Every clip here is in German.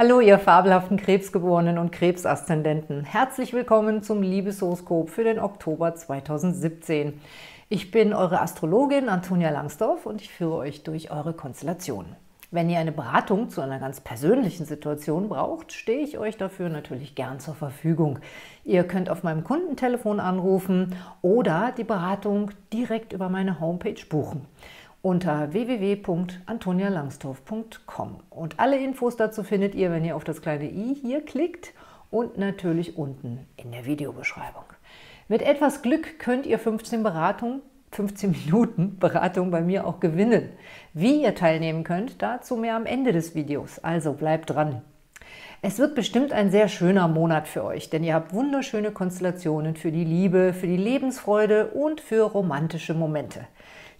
Hallo, ihr fabelhaften Krebsgeborenen und Krebsaszendenten. Herzlich willkommen zum Liebeshoroskop für den Oktober 2017. Ich bin eure Astrologin Antonia Langsdorf und ich führe euch durch eure Konstellation. Wenn ihr eine Beratung zu einer ganz persönlichen Situation braucht, stehe ich euch dafür natürlich gern zur Verfügung. Ihr könnt auf meinem Kundentelefon anrufen oder die Beratung direkt über meine Homepage buchen unter www.antonialangsdorf.com. Und alle Infos dazu findet ihr, wenn ihr auf das kleine i hier klickt und natürlich unten in der Videobeschreibung. Mit etwas Glück könnt ihr 15 Beratungen 15 Minuten Beratung bei mir auch gewinnen. Wie ihr teilnehmen könnt, dazu mehr am Ende des Videos. Also bleibt dran. Es wird bestimmt ein sehr schöner Monat für euch, denn ihr habt wunderschöne Konstellationen für die Liebe, für die Lebensfreude und für romantische Momente.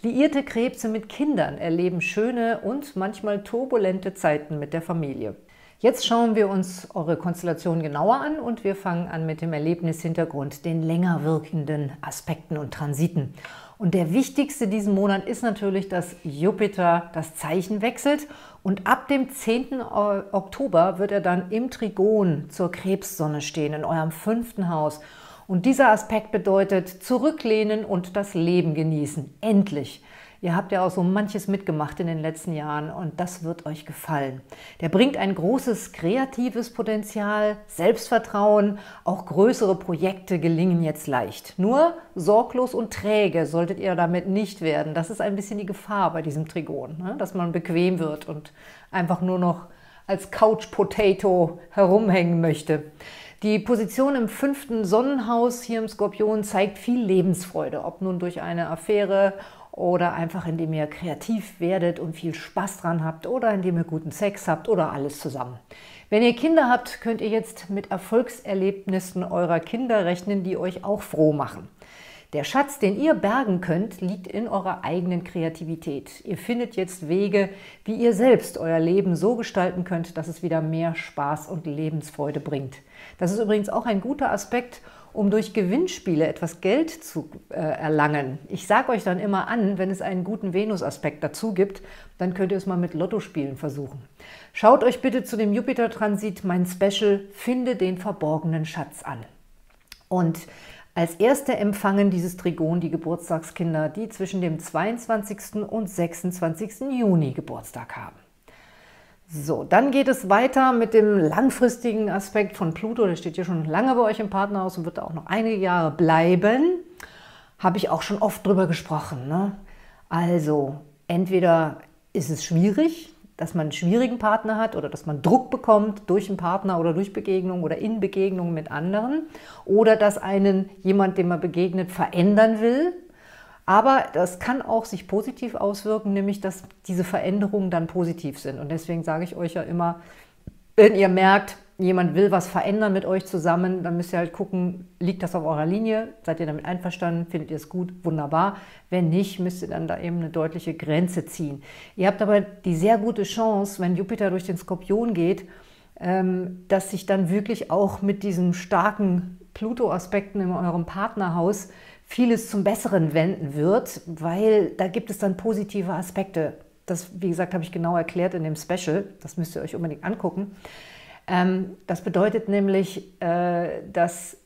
Liierte Krebse mit Kindern erleben schöne und manchmal turbulente Zeiten mit der Familie. Jetzt schauen wir uns eure Konstellation genauer an und wir fangen an mit dem Erlebnishintergrund, den länger wirkenden Aspekten und Transiten. Und der wichtigste diesen Monat ist natürlich, dass Jupiter das Zeichen wechselt und ab dem 10. Oktober wird er dann im Trigon zur Krebssonne stehen, in eurem fünften Haus. Und dieser Aspekt bedeutet zurücklehnen und das Leben genießen. Endlich. Ihr habt ja auch so manches mitgemacht in den letzten Jahren und das wird euch gefallen. Der bringt ein großes kreatives Potenzial, Selbstvertrauen, auch größere Projekte gelingen jetzt leicht. Nur sorglos und träge solltet ihr damit nicht werden. Das ist ein bisschen die Gefahr bei diesem Trigon, ne? dass man bequem wird und einfach nur noch als Couch Potato herumhängen möchte. Die Position im fünften Sonnenhaus hier im Skorpion zeigt viel Lebensfreude, ob nun durch eine Affäre oder einfach indem ihr kreativ werdet und viel Spaß dran habt oder indem ihr guten Sex habt oder alles zusammen. Wenn ihr Kinder habt, könnt ihr jetzt mit Erfolgserlebnissen eurer Kinder rechnen, die euch auch froh machen. Der Schatz, den ihr bergen könnt, liegt in eurer eigenen Kreativität. Ihr findet jetzt Wege, wie ihr selbst euer Leben so gestalten könnt, dass es wieder mehr Spaß und Lebensfreude bringt. Das ist übrigens auch ein guter Aspekt, um durch Gewinnspiele etwas Geld zu äh, erlangen. Ich sage euch dann immer an, wenn es einen guten Venus-Aspekt dazu gibt, dann könnt ihr es mal mit Lottospielen versuchen. Schaut euch bitte zu dem Jupiter-Transit mein Special Finde den verborgenen Schatz an. Und als erste empfangen dieses Trigon die Geburtstagskinder, die zwischen dem 22. und 26. Juni Geburtstag haben. So, dann geht es weiter mit dem langfristigen Aspekt von Pluto. Der steht hier schon lange bei euch im Partnerhaus und wird da auch noch einige Jahre bleiben. Habe ich auch schon oft drüber gesprochen. Ne? Also, entweder ist es schwierig, dass man einen schwierigen Partner hat oder dass man Druck bekommt durch einen Partner oder durch Begegnung oder in Begegnungen mit anderen oder dass einen jemand, dem man begegnet, verändern will. Aber das kann auch sich positiv auswirken, nämlich dass diese Veränderungen dann positiv sind. Und deswegen sage ich euch ja immer, wenn ihr merkt, jemand will was verändern mit euch zusammen, dann müsst ihr halt gucken, liegt das auf eurer Linie? Seid ihr damit einverstanden? Findet ihr es gut? Wunderbar. Wenn nicht, müsst ihr dann da eben eine deutliche Grenze ziehen. Ihr habt aber die sehr gute Chance, wenn Jupiter durch den Skorpion geht, ähm, dass sich dann wirklich auch mit diesen starken Pluto-Aspekten in eurem Partnerhaus vieles zum Besseren wenden wird, weil da gibt es dann positive Aspekte. Das, wie gesagt, habe ich genau erklärt in dem Special. Das müsst ihr euch unbedingt angucken. Ähm, das bedeutet nämlich, äh, dass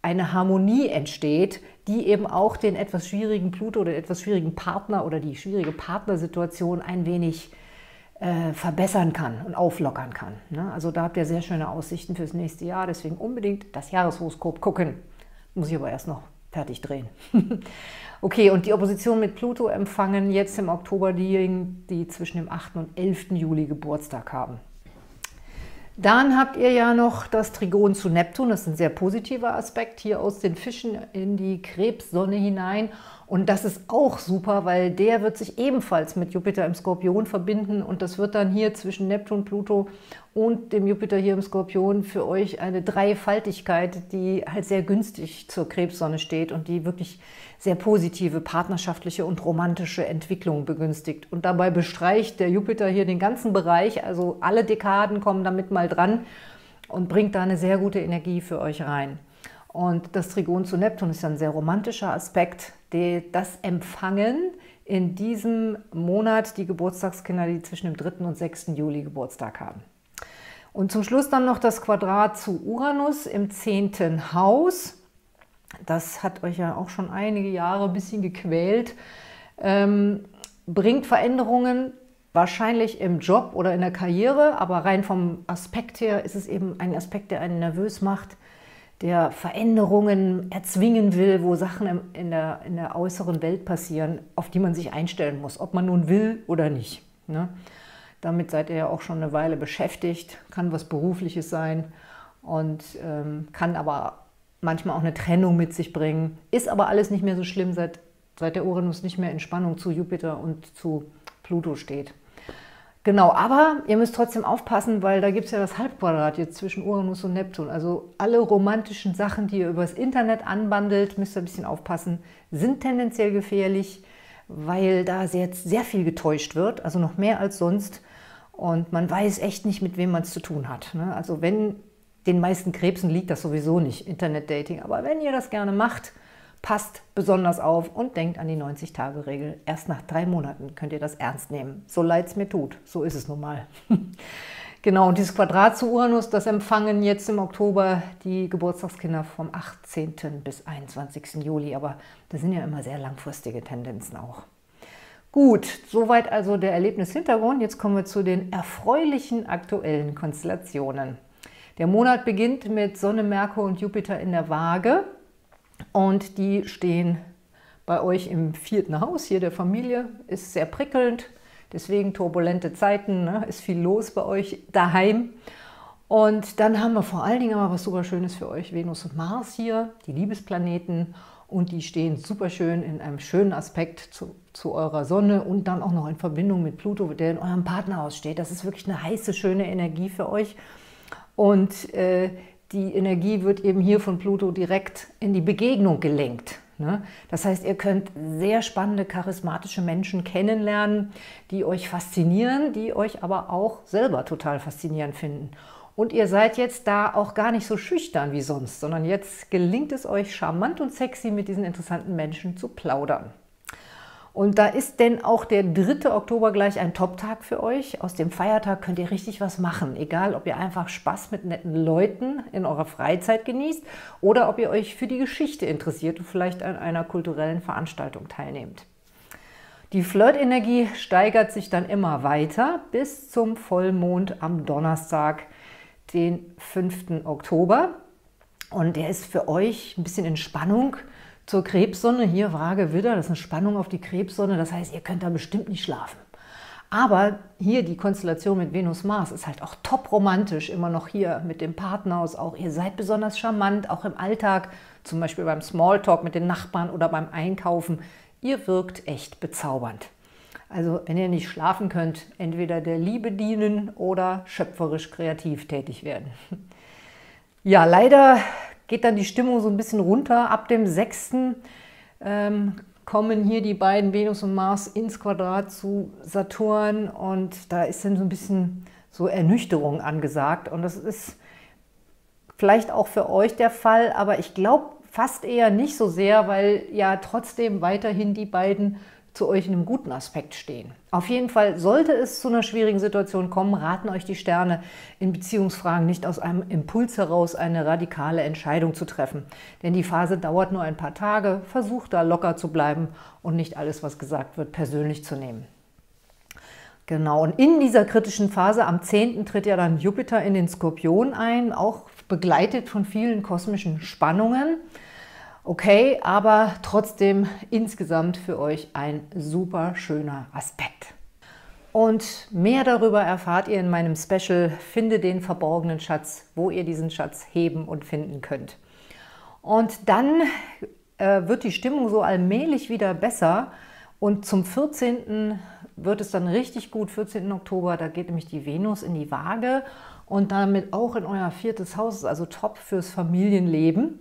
eine Harmonie entsteht, die eben auch den etwas schwierigen Pluto oder den etwas schwierigen Partner oder die schwierige Partnersituation ein wenig äh, verbessern kann und auflockern kann. Ne? Also da habt ihr sehr schöne Aussichten fürs nächste Jahr, deswegen unbedingt das Jahreshoroskop gucken. Muss ich aber erst noch fertig drehen. okay, und die Opposition mit Pluto empfangen jetzt im Oktober diejenigen, die zwischen dem 8. und 11. Juli Geburtstag haben. Dann habt ihr ja noch das Trigon zu Neptun, das ist ein sehr positiver Aspekt, hier aus den Fischen in die Krebssonne hinein. Und das ist auch super, weil der wird sich ebenfalls mit Jupiter im Skorpion verbinden und das wird dann hier zwischen Neptun, Pluto und dem Jupiter hier im Skorpion für euch eine Dreifaltigkeit, die halt sehr günstig zur Krebssonne steht und die wirklich sehr positive partnerschaftliche und romantische Entwicklung begünstigt. Und dabei bestreicht der Jupiter hier den ganzen Bereich, also alle Dekaden kommen damit mal dran und bringt da eine sehr gute Energie für euch rein. Und das Trigon zu Neptun ist ein sehr romantischer Aspekt, das Empfangen in diesem Monat die Geburtstagskinder, die zwischen dem 3. und 6. Juli Geburtstag haben. Und zum Schluss dann noch das Quadrat zu Uranus im zehnten Haus. Das hat euch ja auch schon einige Jahre ein bisschen gequält. Ähm, bringt Veränderungen wahrscheinlich im Job oder in der Karriere, aber rein vom Aspekt her ist es eben ein Aspekt, der einen nervös macht, der Veränderungen erzwingen will, wo Sachen in der, in der äußeren Welt passieren, auf die man sich einstellen muss, ob man nun will oder nicht. Ne? Damit seid ihr ja auch schon eine Weile beschäftigt, kann was Berufliches sein und ähm, kann aber manchmal auch eine Trennung mit sich bringen. Ist aber alles nicht mehr so schlimm, seit, seit der Uranus nicht mehr in Spannung zu Jupiter und zu Pluto steht. Genau, aber ihr müsst trotzdem aufpassen, weil da gibt es ja das Halbquadrat jetzt zwischen Uranus und Neptun. Also alle romantischen Sachen, die ihr übers Internet anbandelt, müsst ihr ein bisschen aufpassen, sind tendenziell gefährlich, weil da jetzt sehr viel getäuscht wird, also noch mehr als sonst. Und man weiß echt nicht, mit wem man es zu tun hat. Ne? Also wenn den meisten Krebsen liegt das sowieso nicht, Internet-Dating. Aber wenn ihr das gerne macht, passt besonders auf und denkt an die 90-Tage-Regel. Erst nach drei Monaten könnt ihr das ernst nehmen. So leid es mir tut. So ist es nun mal. genau, und dieses Quadrat zu Uranus, das empfangen jetzt im Oktober die Geburtstagskinder vom 18. bis 21. Juli. Aber das sind ja immer sehr langfristige Tendenzen auch. Gut, soweit also der Erlebnishintergrund. Jetzt kommen wir zu den erfreulichen aktuellen Konstellationen. Der Monat beginnt mit Sonne, Merkur und Jupiter in der Waage und die stehen bei euch im vierten Haus hier der Familie. Ist sehr prickelnd, deswegen turbulente Zeiten, ne? ist viel los bei euch daheim. Und dann haben wir vor allen Dingen aber was super Schönes für euch, Venus und Mars hier, die Liebesplaneten. Und die stehen super schön in einem schönen Aspekt zu, zu eurer Sonne und dann auch noch in Verbindung mit Pluto, der in eurem Partnerhaus steht. Das ist wirklich eine heiße, schöne Energie für euch. Und äh, die Energie wird eben hier von Pluto direkt in die Begegnung gelenkt. Ne? Das heißt, ihr könnt sehr spannende, charismatische Menschen kennenlernen, die euch faszinieren, die euch aber auch selber total faszinierend finden. Und ihr seid jetzt da auch gar nicht so schüchtern wie sonst, sondern jetzt gelingt es euch charmant und sexy mit diesen interessanten Menschen zu plaudern. Und da ist denn auch der 3. Oktober gleich ein Top-Tag für euch. Aus dem Feiertag könnt ihr richtig was machen. Egal, ob ihr einfach Spaß mit netten Leuten in eurer Freizeit genießt oder ob ihr euch für die Geschichte interessiert und vielleicht an einer kulturellen Veranstaltung teilnehmt. Die Flirt-Energie steigert sich dann immer weiter bis zum Vollmond am Donnerstag, den 5. Oktober. Und der ist für euch ein bisschen in Spannung zur Krebssonne. Hier Waage Widder, das ist eine Spannung auf die Krebssonne. Das heißt, ihr könnt da bestimmt nicht schlafen. Aber hier die Konstellation mit Venus-Mars ist halt auch top romantisch, immer noch hier mit dem Partnerhaus auch. Ihr seid besonders charmant, auch im Alltag, zum Beispiel beim Smalltalk mit den Nachbarn oder beim Einkaufen. Ihr wirkt echt bezaubernd. Also wenn ihr nicht schlafen könnt, entweder der Liebe dienen oder schöpferisch kreativ tätig werden. Ja, leider geht dann die Stimmung so ein bisschen runter. Ab dem 6. Ähm, kommen hier die beiden Venus und Mars ins Quadrat zu Saturn und da ist dann so ein bisschen so Ernüchterung angesagt und das ist vielleicht auch für euch der Fall, aber ich glaube fast eher nicht so sehr, weil ja trotzdem weiterhin die beiden zu euch in einem guten Aspekt stehen. Auf jeden Fall, sollte es zu einer schwierigen Situation kommen, raten euch die Sterne in Beziehungsfragen nicht aus einem Impuls heraus eine radikale Entscheidung zu treffen. Denn die Phase dauert nur ein paar Tage. Versucht da locker zu bleiben und nicht alles, was gesagt wird, persönlich zu nehmen. Genau, und in dieser kritischen Phase am 10. tritt ja dann Jupiter in den Skorpion ein, auch begleitet von vielen kosmischen Spannungen. Okay, aber trotzdem insgesamt für euch ein super schöner Aspekt. Und mehr darüber erfahrt ihr in meinem Special Finde den verborgenen Schatz, wo ihr diesen Schatz heben und finden könnt. Und dann äh, wird die Stimmung so allmählich wieder besser und zum 14. wird es dann richtig gut, 14. Oktober, da geht nämlich die Venus in die Waage und damit auch in euer viertes Haus, also top fürs Familienleben.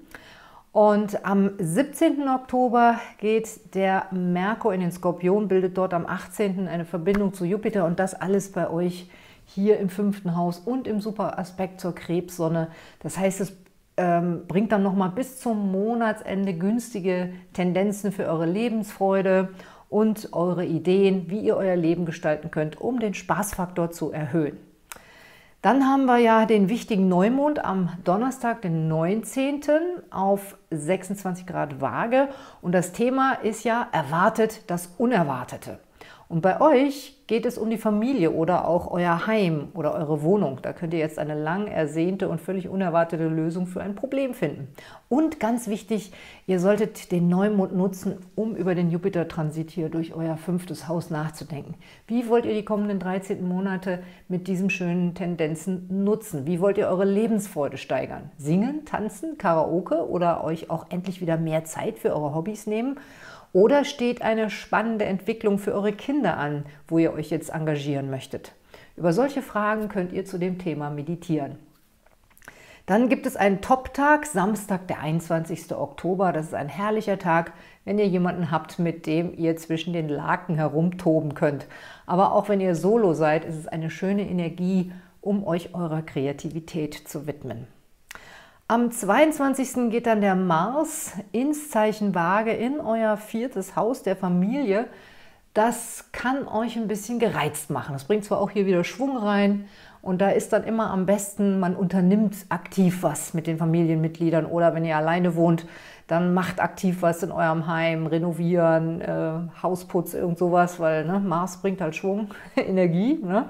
Und am 17. Oktober geht der Merkur in den Skorpion, bildet dort am 18. eine Verbindung zu Jupiter und das alles bei euch hier im fünften Haus und im Superaspekt zur Krebssonne. Das heißt, es ähm, bringt dann nochmal bis zum Monatsende günstige Tendenzen für eure Lebensfreude und eure Ideen, wie ihr euer Leben gestalten könnt, um den Spaßfaktor zu erhöhen. Dann haben wir ja den wichtigen Neumond am Donnerstag, den 19. auf 26 Grad Waage. Und das Thema ist ja erwartet das Unerwartete. Und bei euch geht es um die Familie oder auch euer Heim oder eure Wohnung. Da könnt ihr jetzt eine lang ersehnte und völlig unerwartete Lösung für ein Problem finden. Und ganz wichtig, ihr solltet den Neumond nutzen, um über den Jupiter-Transit hier durch euer fünftes Haus nachzudenken. Wie wollt ihr die kommenden 13 Monate mit diesen schönen Tendenzen nutzen? Wie wollt ihr eure Lebensfreude steigern? Singen, tanzen, Karaoke oder euch auch endlich wieder mehr Zeit für eure Hobbys nehmen? Oder steht eine spannende Entwicklung für eure Kinder an, wo ihr euch jetzt engagieren möchtet? Über solche Fragen könnt ihr zu dem Thema meditieren. Dann gibt es einen Top-Tag, Samstag, der 21. Oktober. Das ist ein herrlicher Tag, wenn ihr jemanden habt, mit dem ihr zwischen den Laken herumtoben könnt. Aber auch wenn ihr solo seid, ist es eine schöne Energie, um euch eurer Kreativität zu widmen. Am 22. geht dann der Mars ins Zeichen Waage in euer viertes Haus der Familie. Das kann euch ein bisschen gereizt machen. Das bringt zwar auch hier wieder Schwung rein und da ist dann immer am besten, man unternimmt aktiv was mit den Familienmitgliedern oder wenn ihr alleine wohnt, dann macht aktiv was in eurem Heim, renovieren, äh, Hausputz, irgend sowas, weil ne, Mars bringt halt Schwung, Energie. Ne?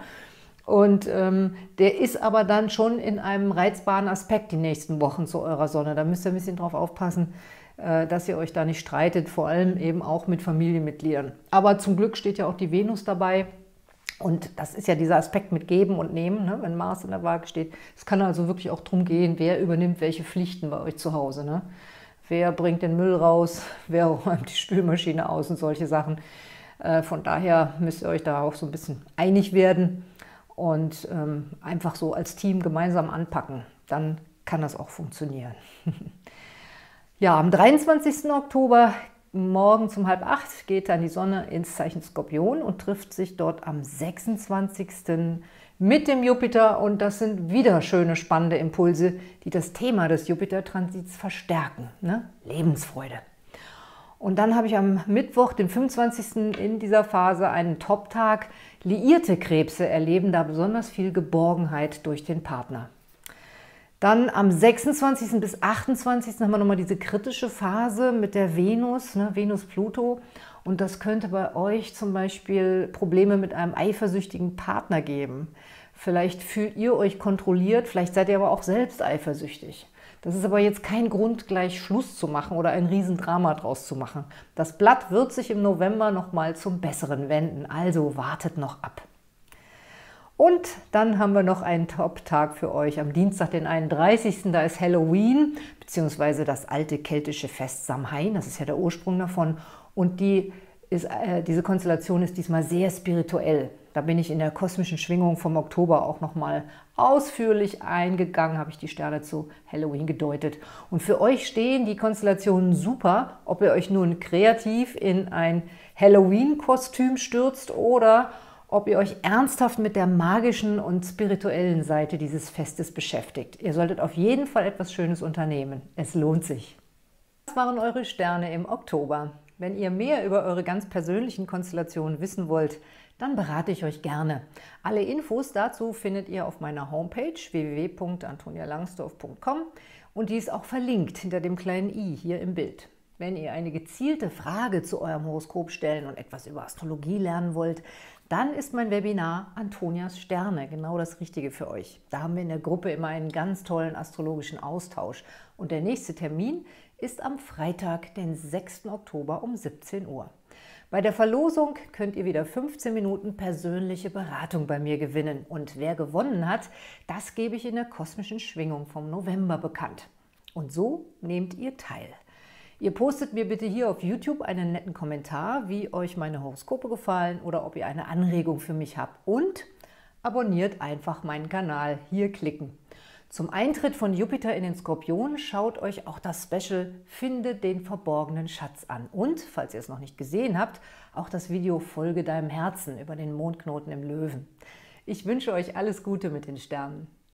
Und ähm, der ist aber dann schon in einem reizbaren Aspekt die nächsten Wochen zu eurer Sonne. Da müsst ihr ein bisschen drauf aufpassen, äh, dass ihr euch da nicht streitet, vor allem eben auch mit Familienmitgliedern. Aber zum Glück steht ja auch die Venus dabei. Und das ist ja dieser Aspekt mit Geben und Nehmen, ne, wenn Mars in der Waage steht. Es kann also wirklich auch darum gehen, wer übernimmt welche Pflichten bei euch zu Hause. Ne? Wer bringt den Müll raus, wer räumt die Spülmaschine aus und solche Sachen. Äh, von daher müsst ihr euch da auch so ein bisschen einig werden und ähm, einfach so als Team gemeinsam anpacken. Dann kann das auch funktionieren. ja, am 23. Oktober morgen um halb acht geht dann die Sonne ins Zeichen Skorpion und trifft sich dort am 26. mit dem Jupiter. Und das sind wieder schöne, spannende Impulse, die das Thema des Jupiter-Transits verstärken. Ne? Lebensfreude. Und dann habe ich am Mittwoch, den 25. in dieser Phase, einen Top-Tag. Liierte Krebse erleben da besonders viel Geborgenheit durch den Partner. Dann am 26. bis 28. haben wir nochmal diese kritische Phase mit der Venus, ne, Venus-Pluto. Und das könnte bei euch zum Beispiel Probleme mit einem eifersüchtigen Partner geben. Vielleicht fühlt ihr euch kontrolliert, vielleicht seid ihr aber auch selbst eifersüchtig. Das ist aber jetzt kein Grund, gleich Schluss zu machen oder ein Riesendrama draus zu machen. Das Blatt wird sich im November nochmal zum Besseren wenden, also wartet noch ab. Und dann haben wir noch einen Top-Tag für euch am Dienstag, den 31. Da ist Halloween, beziehungsweise das alte keltische Fest Samhain, das ist ja der Ursprung davon. Und die ist, äh, diese Konstellation ist diesmal sehr spirituell. Da bin ich in der kosmischen Schwingung vom Oktober auch nochmal ausführlich eingegangen, habe ich die Sterne zu Halloween gedeutet. Und für euch stehen die Konstellationen super, ob ihr euch nun kreativ in ein Halloween-Kostüm stürzt oder ob ihr euch ernsthaft mit der magischen und spirituellen Seite dieses Festes beschäftigt. Ihr solltet auf jeden Fall etwas Schönes unternehmen. Es lohnt sich. Das waren eure Sterne im Oktober. Wenn ihr mehr über eure ganz persönlichen Konstellationen wissen wollt, dann berate ich euch gerne. Alle Infos dazu findet ihr auf meiner Homepage www.antonialangsdorf.com und die ist auch verlinkt hinter dem kleinen i hier im Bild. Wenn ihr eine gezielte Frage zu eurem Horoskop stellen und etwas über Astrologie lernen wollt, dann ist mein Webinar Antonias Sterne genau das Richtige für euch. Da haben wir in der Gruppe immer einen ganz tollen astrologischen Austausch. Und der nächste Termin ist am Freitag, den 6. Oktober um 17 Uhr. Bei der Verlosung könnt ihr wieder 15 Minuten persönliche Beratung bei mir gewinnen. Und wer gewonnen hat, das gebe ich in der kosmischen Schwingung vom November bekannt. Und so nehmt ihr teil. Ihr postet mir bitte hier auf YouTube einen netten Kommentar, wie euch meine Horoskope gefallen oder ob ihr eine Anregung für mich habt. Und abonniert einfach meinen Kanal. Hier klicken. Zum Eintritt von Jupiter in den Skorpion schaut euch auch das Special Finde den verborgenen Schatz an. Und, falls ihr es noch nicht gesehen habt, auch das Video Folge deinem Herzen über den Mondknoten im Löwen. Ich wünsche euch alles Gute mit den Sternen.